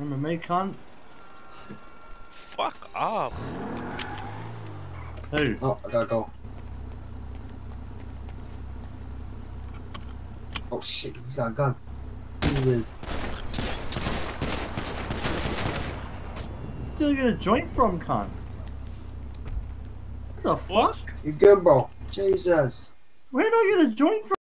Remember me, cunt? Fuck off! Who? Oh, I gotta go. Oh shit, he's got a gun. He is. Where did I get a joint from, cunt? What the fuck? You good, bro? Jesus. Where did I get a joint from?